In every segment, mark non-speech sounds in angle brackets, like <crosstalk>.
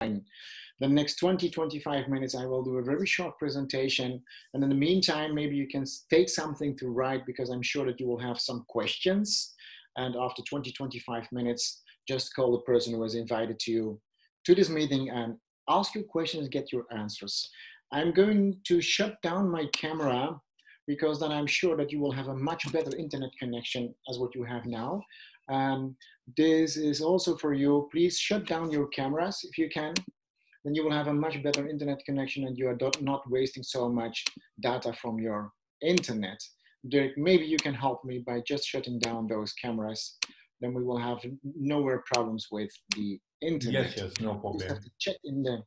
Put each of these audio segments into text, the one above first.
The next 20, 25 minutes, I will do a very short presentation. And in the meantime, maybe you can take something to write because I'm sure that you will have some questions. And after 20, 25 minutes, just call the person who has invited to you to this meeting and ask your questions, get your answers. I'm going to shut down my camera because then I'm sure that you will have a much better internet connection as what you have now. Um, this is also for you. Please shut down your cameras if you can. Then you will have a much better internet connection and you are not wasting so much data from your internet. Dirk, maybe you can help me by just shutting down those cameras. Then we will have nowhere problems with the internet. Yes, yes, no problem. Just have to check in the,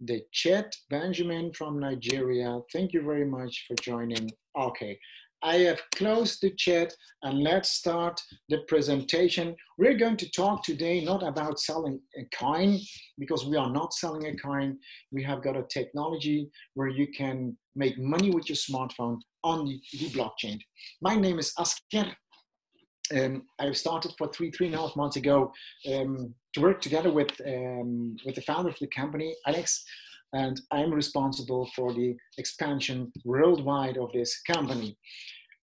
the chat. Benjamin from Nigeria, thank you very much for joining. Okay, I have closed the chat and let's start the presentation. We're going to talk today not about selling a coin because we are not selling a coin. We have got a technology where you can make money with your smartphone on the, the blockchain. My name is Asker. Um, I started for three, three and a half months ago um, to work together with, um, with the founder of the company, Alex, and I'm responsible for the expansion worldwide of this company.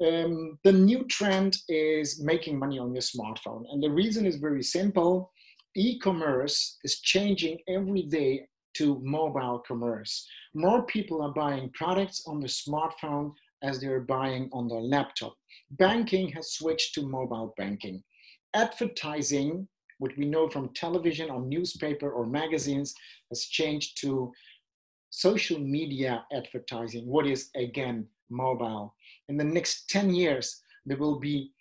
Um, the new trend is making money on your smartphone. And the reason is very simple. E-commerce is changing every day to mobile commerce. More people are buying products on the smartphone as they're buying on their laptop. Banking has switched to mobile banking. Advertising, what we know from television or newspaper or magazines, has changed to social media advertising, what is again mobile. In the next 10 years, there will be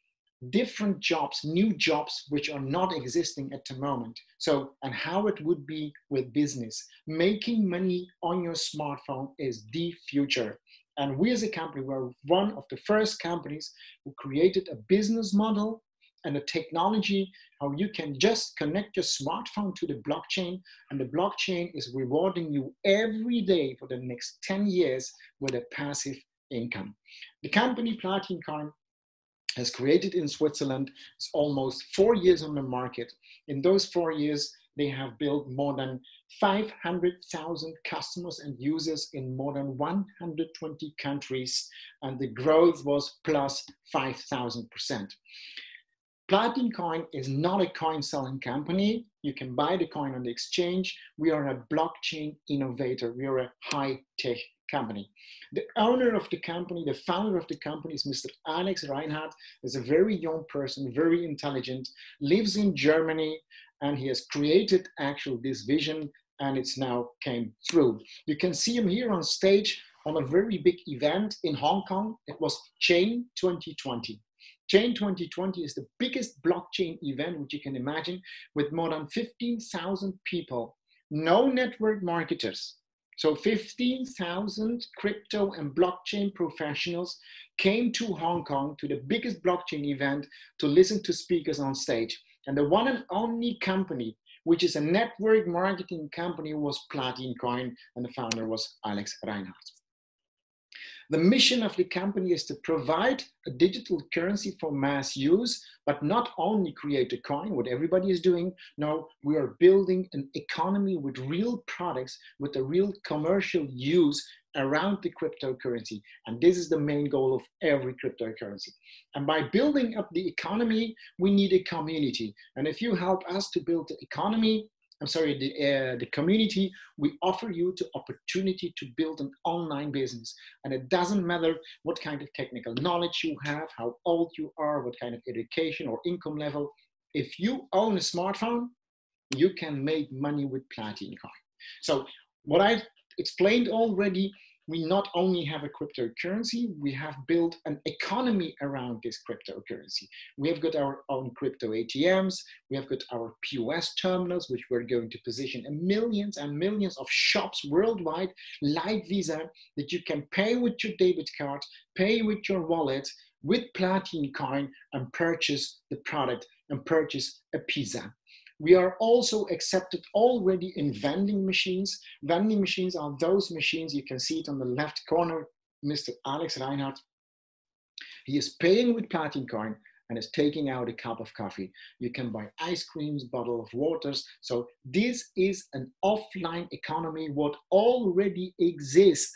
different jobs, new jobs, which are not existing at the moment. So, and how it would be with business. Making money on your smartphone is the future. And we as a company were one of the first companies who created a business model and a technology how you can just connect your smartphone to the blockchain and the blockchain is rewarding you every day for the next 10 years with a passive income. The company Platin Coin has created in Switzerland. It's almost four years on the market. In those four years, they have built more than 500,000 customers and users in more than 120 countries, and the growth was plus 5,000%. Platin Coin is not a coin selling company. You can buy the coin on the exchange. We are a blockchain innovator. We are a high tech company. The owner of the company, the founder of the company is Mr. Alex Reinhardt. Is a very young person, very intelligent, lives in Germany, and he has created actually this vision and it's now came through. You can see him here on stage on a very big event in Hong Kong. It was Chain 2020. Chain 2020 is the biggest blockchain event which you can imagine with more than 15,000 people, no network marketers. So 15,000 crypto and blockchain professionals came to Hong Kong to the biggest blockchain event to listen to speakers on stage. And the one and only company, which is a network marketing company, was Platin Coin, and the founder was Alex Reinhardt. The mission of the company is to provide a digital currency for mass use, but not only create a coin, what everybody is doing. No, we are building an economy with real products, with a real commercial use around the cryptocurrency. And this is the main goal of every cryptocurrency. And by building up the economy, we need a community. And if you help us to build the economy, I'm sorry, the, uh, the community, we offer you the opportunity to build an online business. And it doesn't matter what kind of technical knowledge you have, how old you are, what kind of education or income level. If you own a smartphone, you can make money with Platin Coin. So what I explained already, we not only have a cryptocurrency, we have built an economy around this cryptocurrency. We have got our own crypto ATMs, we have got our POS terminals, which we're going to position in millions and millions of shops worldwide, like Visa, that you can pay with your debit card, pay with your wallet, with Platin Coin, and purchase the product and purchase a pizza. We are also accepted already in vending machines. Vending machines are those machines, you can see it on the left corner, Mr. Alex Reinhardt. He is paying with platinum Coin and is taking out a cup of coffee. You can buy ice creams, bottle of waters. So this is an offline economy, what already exists.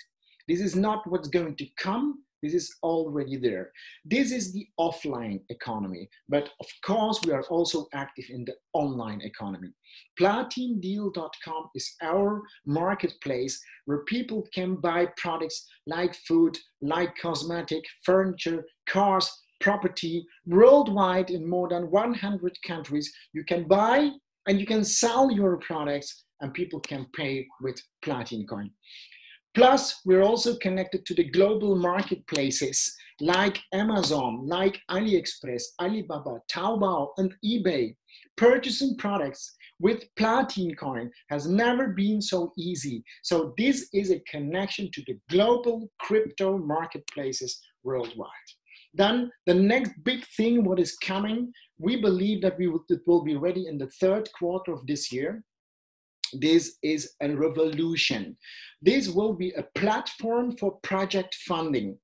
This is not what's going to come. This is already there. This is the offline economy. But of course, we are also active in the online economy. PlatinDeal.com is our marketplace where people can buy products like food, like cosmetic, furniture, cars, property worldwide in more than 100 countries. You can buy and you can sell your products and people can pay with Platin Coin. Plus, we're also connected to the global marketplaces like Amazon, like AliExpress, Alibaba, Taobao, and eBay. Purchasing products with Platin Coin has never been so easy. So this is a connection to the global crypto marketplaces worldwide. Then the next big thing, what is coming, we believe that we will, it will be ready in the third quarter of this year. This is a revolution. This will be a platform for project funding.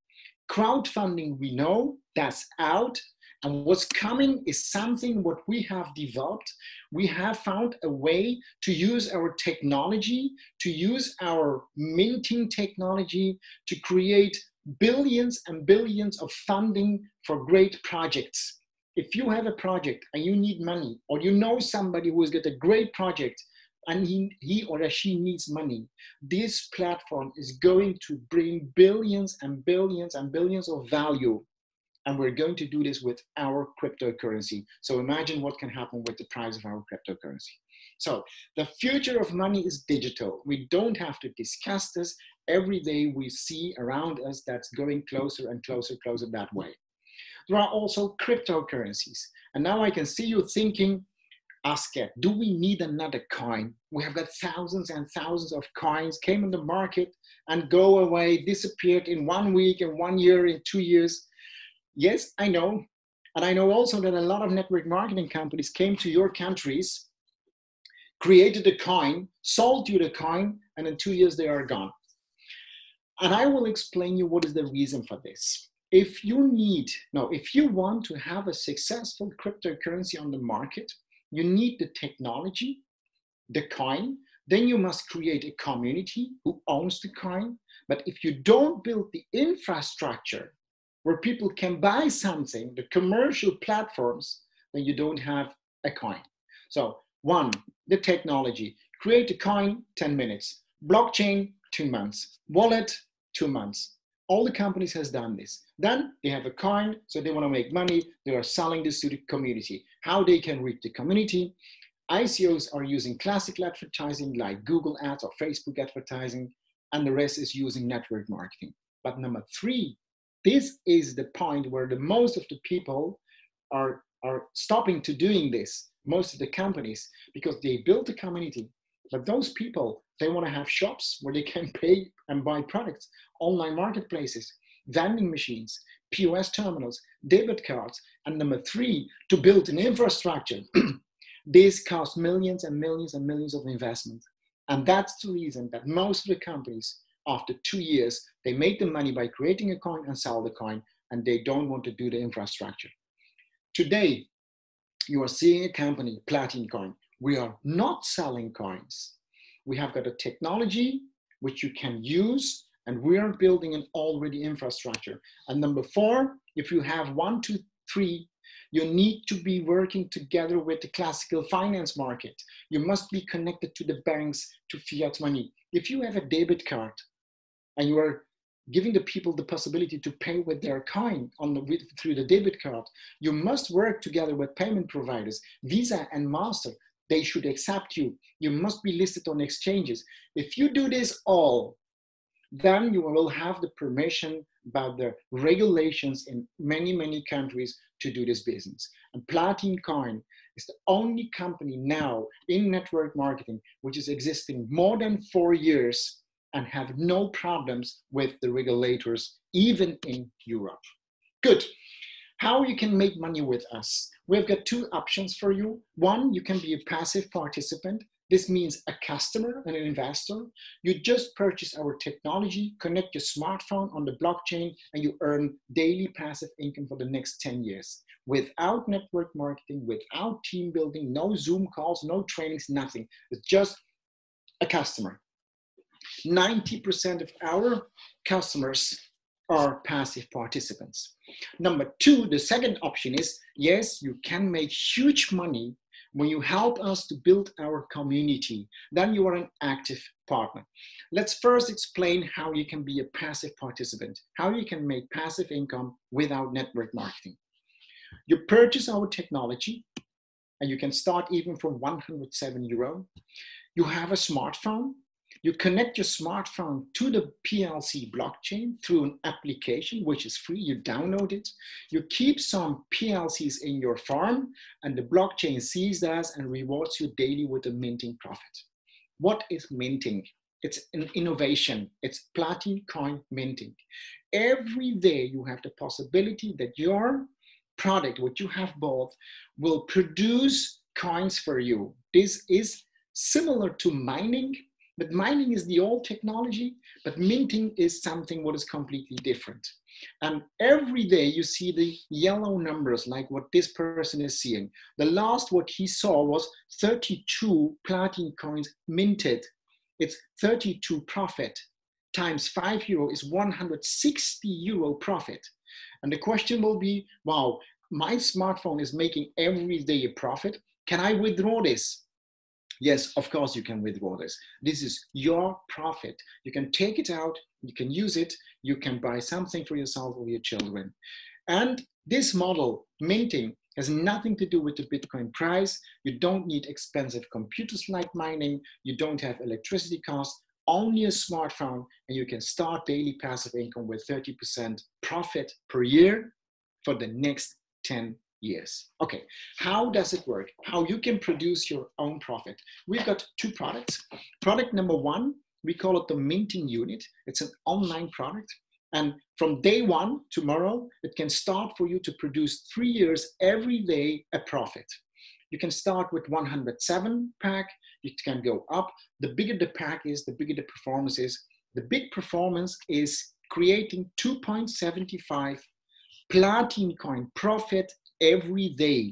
Crowdfunding, we know that's out. And what's coming is something what we have developed. We have found a way to use our technology, to use our minting technology to create billions and billions of funding for great projects. If you have a project and you need money, or you know somebody who has got a great project and he, he or she needs money, this platform is going to bring billions and billions and billions of value. And we're going to do this with our cryptocurrency. So imagine what can happen with the price of our cryptocurrency. So the future of money is digital. We don't have to discuss this every day we see around us that's going closer and closer, closer that way. There are also cryptocurrencies. And now I can see you thinking, Asker, do we need another coin? We have got thousands and thousands of coins came on the market and go away, disappeared in one week, in one year, in two years. Yes, I know. And I know also that a lot of network marketing companies came to your countries, created a coin, sold you the coin, and in two years they are gone. And I will explain you what is the reason for this. If you need, no, if you want to have a successful cryptocurrency on the market, you need the technology, the coin, then you must create a community who owns the coin. But if you don't build the infrastructure where people can buy something, the commercial platforms, then you don't have a coin. So, one, the technology. Create a coin, 10 minutes. Blockchain, two months. Wallet, two months. All the companies has done this. Then they have a coin, so they want to make money. They are selling this to the community. How they can reach the community? ICOs are using classical advertising like Google ads or Facebook advertising, and the rest is using network marketing. But number three, this is the point where the most of the people are, are stopping to doing this, most of the companies, because they built a community. But those people they want to have shops where they can <laughs> pay and buy products, online marketplaces, vending machines, POS terminals, debit cards, and number three, to build an infrastructure. <clears throat> this costs millions and millions and millions of investment. And that's the reason that most of the companies, after two years, they make the money by creating a coin and sell the coin, and they don't want to do the infrastructure. Today, you are seeing a company, Platin Coin. We are not selling coins we have got a technology which you can use and we are building an already infrastructure. And number four, if you have one, two, three, you need to be working together with the classical finance market. You must be connected to the banks, to fiat money. If you have a debit card and you are giving the people the possibility to pay with their coin on the, with, through the debit card, you must work together with payment providers, Visa and Master, they should accept you. You must be listed on exchanges. If you do this all, then you will have the permission about the regulations in many, many countries to do this business. And Platin Coin is the only company now in network marketing which is existing more than four years and have no problems with the regulators, even in Europe. Good. How you can make money with us? We've got two options for you. One, you can be a passive participant. This means a customer and an investor. You just purchase our technology, connect your smartphone on the blockchain, and you earn daily passive income for the next 10 years without network marketing, without team building, no Zoom calls, no trainings, nothing. It's just a customer. 90% of our customers are passive participants. Number two, the second option is yes, you can make huge money when you help us to build our community, then you are an active partner. Let's first explain how you can be a passive participant, how you can make passive income without network marketing. You purchase our technology, and you can start even from 107 euro. You have a smartphone, you connect your smartphone to the PLC blockchain through an application, which is free. You download it. You keep some PLCs in your farm, and the blockchain sees that and rewards you daily with a minting profit. What is minting? It's an innovation. It's platin coin minting. Every day you have the possibility that your product, what you have bought, will produce coins for you. This is similar to mining, but mining is the old technology, but minting is something what is completely different. And every day you see the yellow numbers like what this person is seeing. The last what he saw was 32 platinum coins minted. It's 32 profit times 5 euro is 160 euro profit. And the question will be, wow, my smartphone is making every day a profit. Can I withdraw this? Yes, of course you can withdraw this. This is your profit. You can take it out, you can use it, you can buy something for yourself or your children. And this model, minting, has nothing to do with the Bitcoin price. You don't need expensive computers like mining. You don't have electricity costs, only a smartphone, and you can start daily passive income with 30% profit per year for the next 10 years. Okay, how does it work? How you can produce your own profit? We've got two products. Product number one, we call it the minting unit. It's an online product. And from day one, tomorrow, it can start for you to produce three years every day a profit. You can start with 107 pack, you can go up. The bigger the pack is, the bigger the performance is. The big performance is creating 2.75 platinum coin profit every day.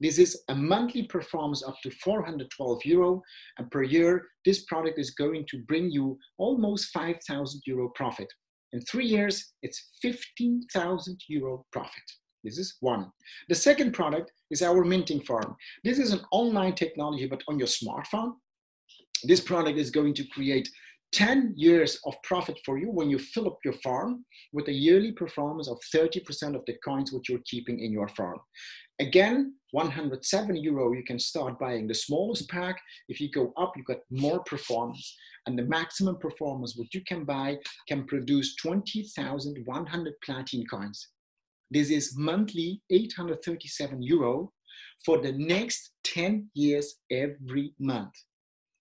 This is a monthly performance up to 412 euro, and per year, this product is going to bring you almost 5,000 euro profit. In three years, it's 15,000 euro profit. This is one. The second product is our minting farm. This is an online technology, but on your smartphone. This product is going to create 10 years of profit for you when you fill up your farm with a yearly performance of 30% of the coins which you're keeping in your farm. Again, 107 euro, you can start buying the smallest pack. If you go up, you got more performance. And the maximum performance what you can buy can produce 20,100 platinum coins. This is monthly 837 euro for the next 10 years every month.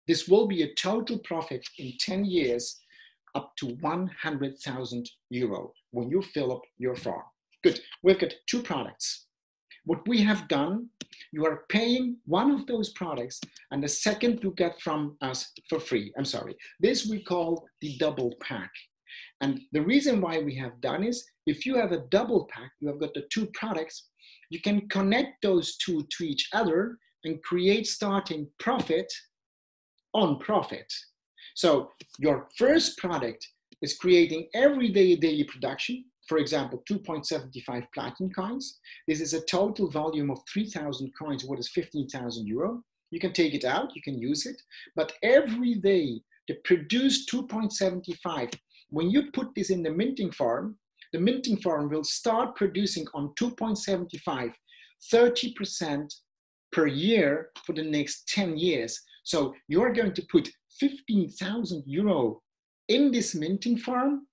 This will be a total profit in 10 years up to 100,000 euro when you fill up your farm. Good, we've got two products. What we have done, you are paying one of those products and the second you get from us for free. I'm sorry. This we call the double pack. And the reason why we have done is if you have a double pack, you have got the two products, you can connect those two to each other and create starting profit on profit. So your first product is creating everyday daily production, for example, 2.75 platinum coins. This is a total volume of 3,000 coins, what is 15,000 euro. You can take it out, you can use it, but every day to produce 2.75, when you put this in the minting farm, the minting farm will start producing on 2.75, 30% per year for the next 10 years. So you're going to put 15,000 euro in this minting farm,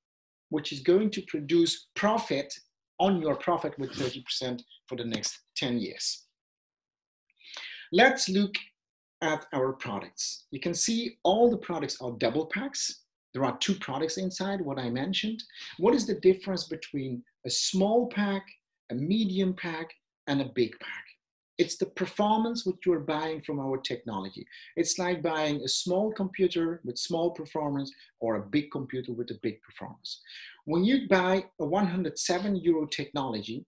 which is going to produce profit on your profit with 30% for the next 10 years. Let's look at our products. You can see all the products are double packs. There are two products inside, what I mentioned. What is the difference between a small pack, a medium pack, and a big pack? It's the performance which you're buying from our technology. It's like buying a small computer with small performance or a big computer with a big performance. When you buy a 107 euro technology,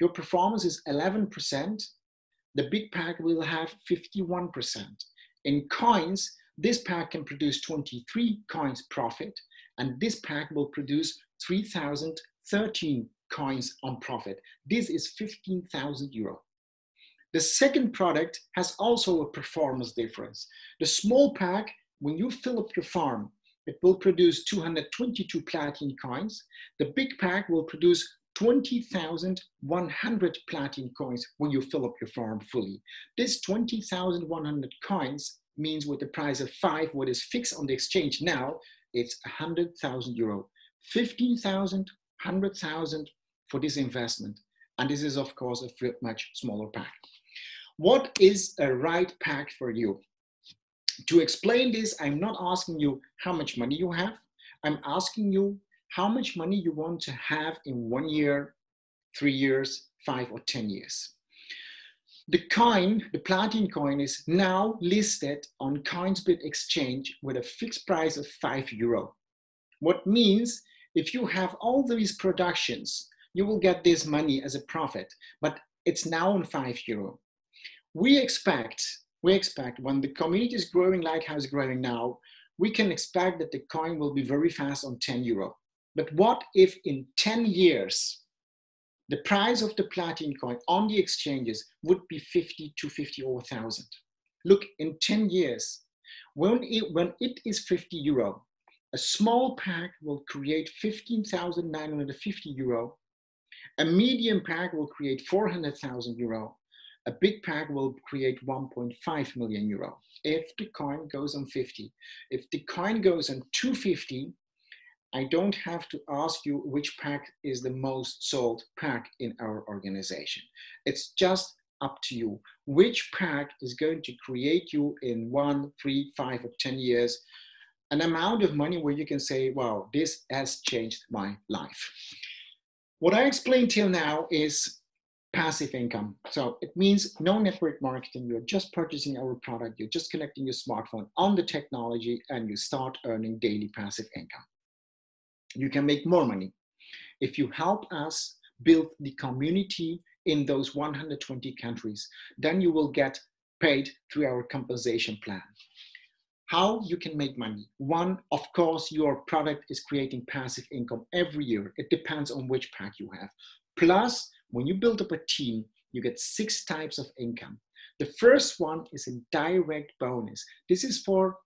your performance is 11%. The big pack will have 51%. In coins, this pack can produce 23 coins profit, and this pack will produce 3,013 coins on profit. This is 15,000 euro. The second product has also a performance difference. The small pack, when you fill up your farm, it will produce 222 platinum coins. The big pack will produce 20,100 platinum coins when you fill up your farm fully. This 20,100 coins means with the price of five, what is fixed on the exchange now, it's 100,000 euro. 15,000, 100,000 for this investment. And this is, of course, a much smaller pack. What is a right pack for you? To explain this, I'm not asking you how much money you have. I'm asking you how much money you want to have in one year, three years, five or 10 years. The coin, the platinum coin is now listed on Coinsbit exchange with a fixed price of five euro. What means if you have all these productions, you will get this money as a profit, but it's now on five euro we expect, we expect when the community is growing like how it's growing now, we can expect that the coin will be very fast on 10 euro. But what if in 10 years, the price of the platinum coin on the exchanges would be 50 to 50 or 1,000? Look, in 10 years, when it, when it is 50 euro, a small pack will create 15,950 euro. A medium pack will create 400,000 euro a big pack will create 1.5 million euro if the coin goes on 50. If the coin goes on 250, I don't have to ask you which pack is the most sold pack in our organization. It's just up to you. Which pack is going to create you in one, three, five, or 10 years an amount of money where you can say, wow, this has changed my life. What I explained till now is passive income. So it means no network marketing. You're just purchasing our product. You're just connecting your smartphone on the technology and you start earning daily passive income. You can make more money if you help us build the community in those 120 countries. Then you will get paid through our compensation plan. How you can make money? One, of course, your product is creating passive income every year. It depends on which pack you have. Plus, when you build up a team, you get six types of income. The first one is a direct bonus. This is for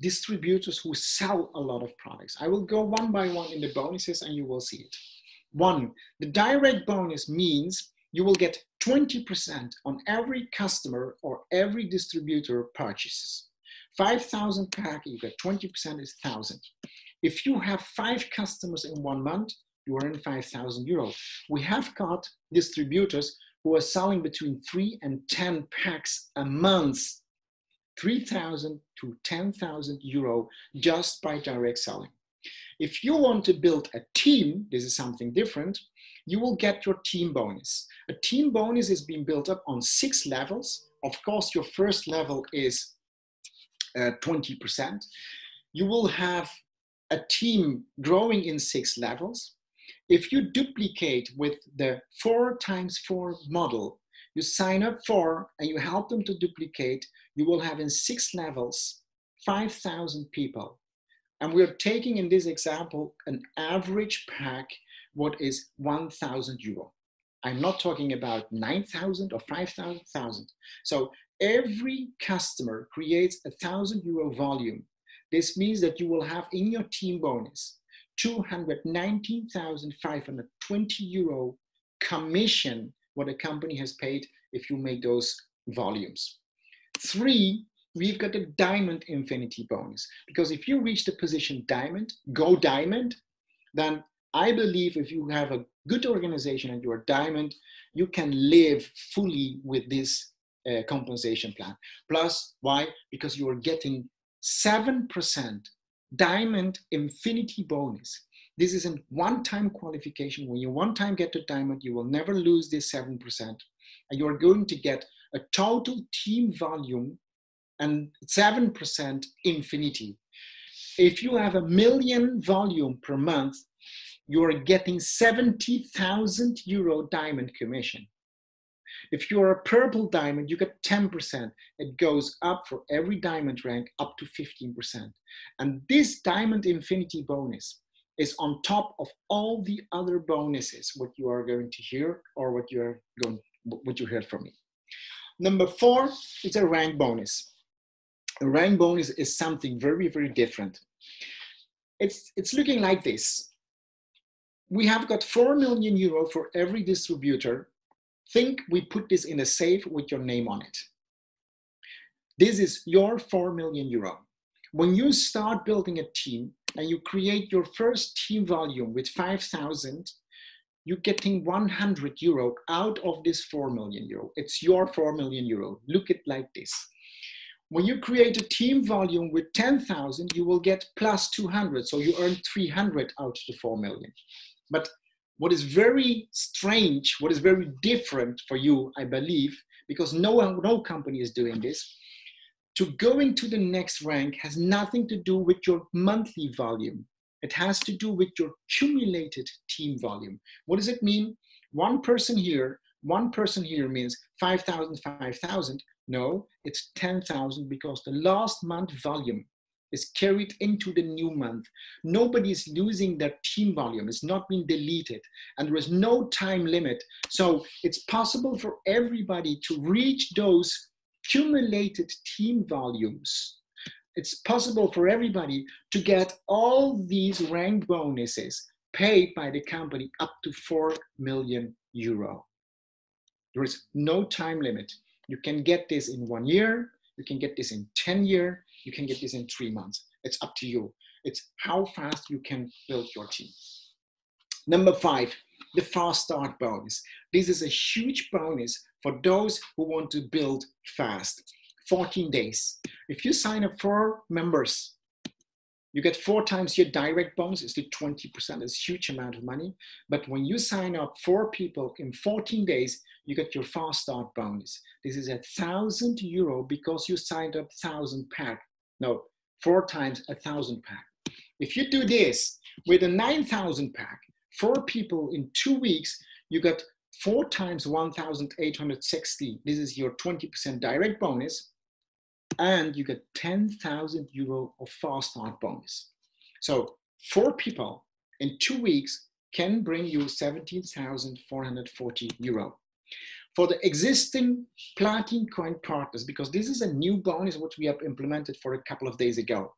distributors who sell a lot of products. I will go one by one in the bonuses and you will see it. One, the direct bonus means you will get 20% on every customer or every distributor purchases. 5,000 pack, you get 20% is 1,000. If you have five customers in one month, you earn 5,000 euros. We have got distributors who are selling between three and 10 packs a month, 3,000 to 10,000 euro just by direct selling. If you want to build a team, this is something different, you will get your team bonus. A team bonus is being built up on six levels. Of course, your first level is uh, 20%. You will have a team growing in six levels. If you duplicate with the four times four model, you sign up for and you help them to duplicate, you will have in six levels 5,000 people. And we're taking in this example an average pack, what is 1,000 euro. I'm not talking about 9,000 or 5,000. So every customer creates a 1,000 euro volume. This means that you will have in your team bonus 219,520 euro commission what a company has paid if you make those volumes. Three, we've got a diamond infinity bonus because if you reach the position diamond, go diamond, then I believe if you have a good organization and you're diamond, you can live fully with this uh, compensation plan. Plus, why? Because you are getting 7% diamond infinity bonus. This is a one-time qualification. When you one time get to diamond, you will never lose this 7%. and you're going to get a total team volume and 7% infinity. If you have a million volume per month, you are getting 70,000 euro diamond commission. If you're a purple diamond, you get 10%. It goes up for every diamond rank up to 15%. And this diamond infinity bonus is on top of all the other bonuses, what you are going to hear or what you are going, what you heard from me. Number four is a rank bonus. A rank bonus is something very, very different. It's, it's looking like this. We have got 4 million euro for every distributor. Think we put this in a safe with your name on it. This is your 4 million euro. When you start building a team and you create your first team volume with 5,000, you're getting 100 euro out of this 4 million euro. It's your 4 million euro. Look at like this. When you create a team volume with 10,000, you will get plus 200. So you earn 300 out of the 4 million. But what is very strange, what is very different for you, I believe, because no, no company is doing this, to going to the next rank has nothing to do with your monthly volume. It has to do with your cumulated team volume. What does it mean? One person here, one person here means 5,000, 5,000. No, it's 10,000 because the last month volume is carried into the new month. Nobody is losing their team volume. It's not been deleted and there is no time limit. So it's possible for everybody to reach those cumulated team volumes. It's possible for everybody to get all these rank bonuses paid by the company up to 4 million euro. There is no time limit. You can get this in one year, you can get this in 10 years, you can get this in three months. It's up to you. It's how fast you can build your team. Number five, the fast start bonus. This is a huge bonus for those who want to build fast. 14 days. If you sign up for members, you get four times your direct bonus, it's the 20%, it's a huge amount of money. But when you sign up four people in 14 days, you get your fast start bonus. This is a thousand euro because you signed up thousand pack. No, four times a thousand pack. If you do this with a 9,000 pack, four people in two weeks, you got four times 1,860. This is your 20% direct bonus. And you get 10,000 euro of fast start bonus. So four people in two weeks can bring you 17,440 euro. For the existing Platin Coin partners, because this is a new bonus which we have implemented for a couple of days ago.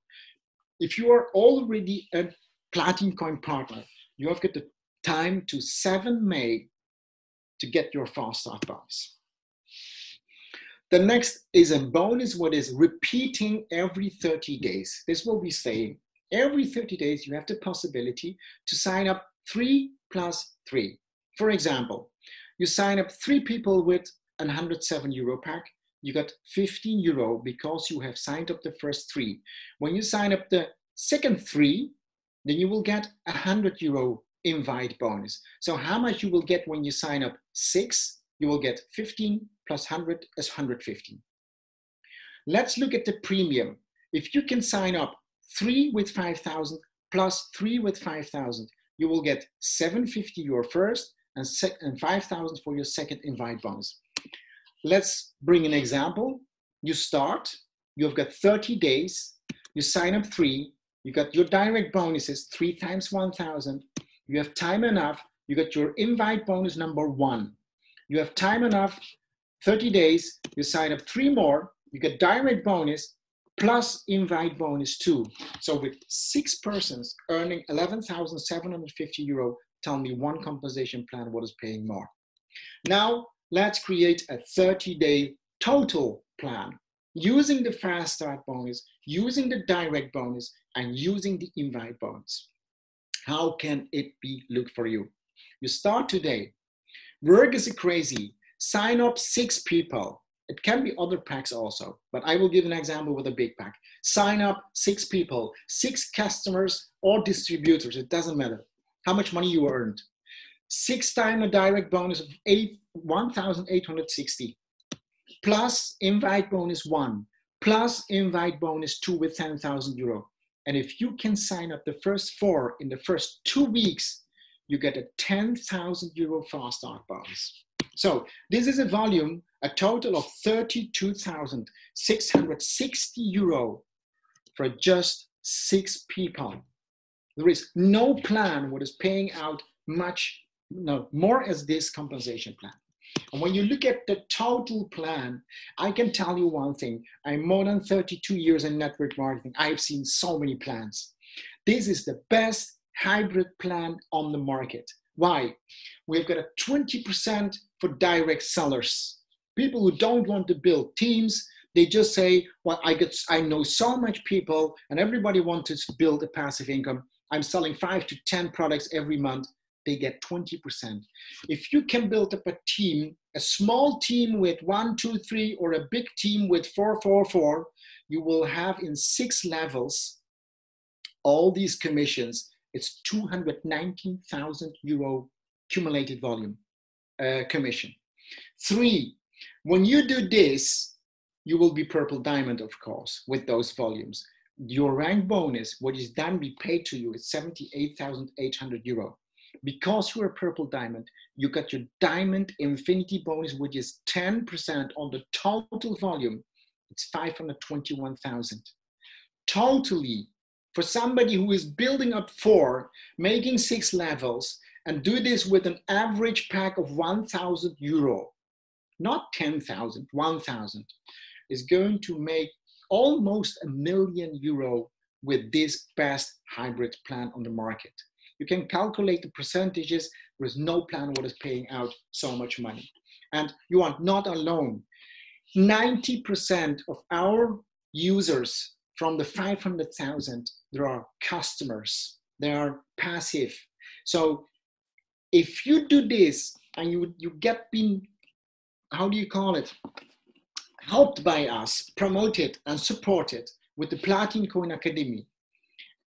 If you are already a Platin Coin partner, you have got the time to 7 May to get your fast start bonus. The next is a bonus what is repeating every 30 days. This will be saying every 30 days you have the possibility to sign up three plus three. For example, you sign up three people with an 107 euro pack, you got 15 euro because you have signed up the first three. When you sign up the second three, then you will get a 100 euro invite bonus. So how much you will get when you sign up six, you will get 15 plus 100 is 115. Let's look at the premium. If you can sign up three with 5,000 plus three with 5,000, you will get 750 your first and, and 5,000 for your second invite bonus. Let's bring an example. You start, you've got 30 days, you sign up three, you got your direct bonuses, three times 1,000, you have time enough, you got your invite bonus number one. You have time enough, 30 days, you sign up three more, you get direct bonus plus invite bonus two. So with six persons earning 11,750 euro, tell me one compensation plan what is paying more. Now let's create a 30 day total plan using the fast start bonus, using the direct bonus, and using the invite bonus. How can it be look for you? You start today. Work is crazy. Sign up six people. It can be other packs also, but I will give an example with a big pack. Sign up six people, six customers or distributors. It doesn't matter how much money you earned. six time a direct bonus of eight, 1,860, plus invite bonus one, plus invite bonus two with 10,000 euro. And if you can sign up the first four in the first two weeks, you get a 10,000 euro fast start bonus. So this is a volume, a total of 32,660 euro for just six people. There is no plan what is paying out much no, more as this compensation plan. And when you look at the total plan, I can tell you one thing. I'm more than 32 years in network marketing. I've seen so many plans. This is the best hybrid plan on the market. Why? We've got a 20% for direct sellers. People who don't want to build teams, they just say, well, I get I know so much people and everybody wants to build a passive income. I'm selling five to 10 products every month they get 20%. If you can build up a team, a small team with one, two, three, or a big team with four, four, four, you will have in six levels all these commissions. It's 219,000 euro cumulated volume uh, commission. Three, when you do this, you will be purple diamond, of course, with those volumes. Your rank bonus, what is then be paid to you, is 78,800 euro because you're a purple diamond, you got your diamond infinity bonus, which is 10% on the total volume. It's 521,000. Totally, for somebody who is building up four, making six levels, and do this with an average pack of 1,000 euro, not 10,000, 1,000, is going to make almost a million euro with this best hybrid plan on the market. You can calculate the percentages. There is no plan what is paying out so much money. And you are not alone. 90% of our users from the 500,000, there are customers. They are passive. So if you do this and you, you get been, how do you call it? Helped by us, promoted and supported with the Platin Coin Academy,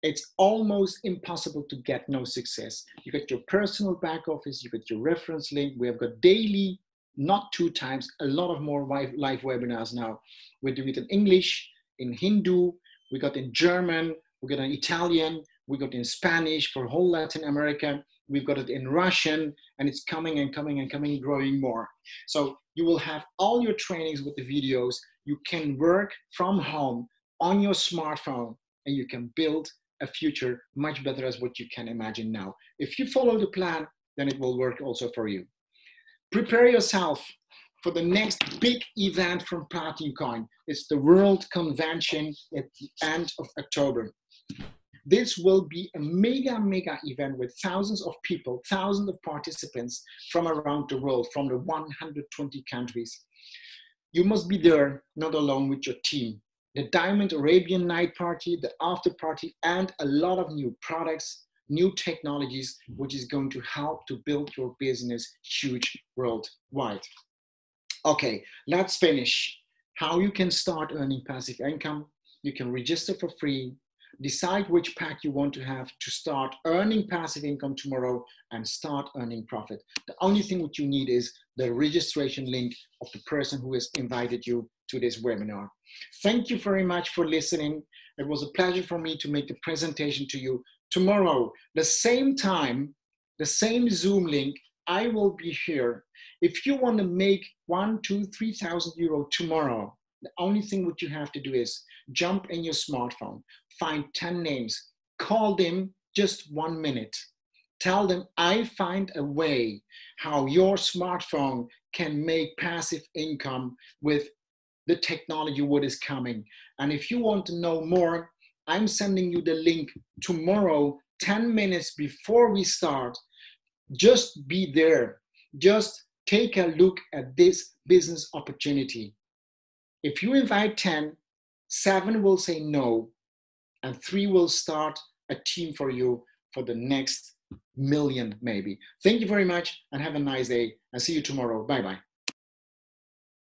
it's almost impossible to get no success. You got your personal back office, you got your reference link. We have got daily, not two times, a lot of more live webinars now. We're doing it in English, in Hindu, we got in German, we got in Italian, we got it in Spanish for whole Latin America, we've got it in Russian, and it's coming and coming and coming, growing more. So you will have all your trainings with the videos. You can work from home on your smartphone and you can build a future much better as what you can imagine now. If you follow the plan, then it will work also for you. Prepare yourself for the next big event from Platin Coin. It's the World Convention at the end of October. This will be a mega, mega event with thousands of people, thousands of participants from around the world, from the 120 countries. You must be there, not alone with your team the Diamond Arabian Night Party, the after party, and a lot of new products, new technologies, which is going to help to build your business huge worldwide. Okay, let's finish. How you can start earning passive income. You can register for free decide which pack you want to have to start earning passive income tomorrow and start earning profit. The only thing what you need is the registration link of the person who has invited you to this webinar. Thank you very much for listening. It was a pleasure for me to make the presentation to you. Tomorrow, the same time, the same Zoom link, I will be here. If you want to make one, two, three thousand euro tomorrow, the only thing what you have to do is jump in your smartphone, find 10 names, call them just one minute. Tell them, I find a way how your smartphone can make passive income with the technology what is coming. And if you want to know more, I'm sending you the link tomorrow, 10 minutes before we start. Just be there. Just take a look at this business opportunity. If you invite 10, seven will say no, and three will start a team for you for the next million, maybe. Thank you very much and have a nice day and see you tomorrow. Bye bye.